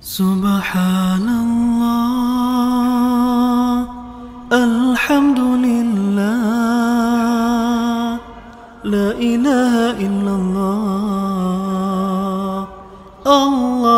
سبحان الله الحمد لله لا إله إلا الله الله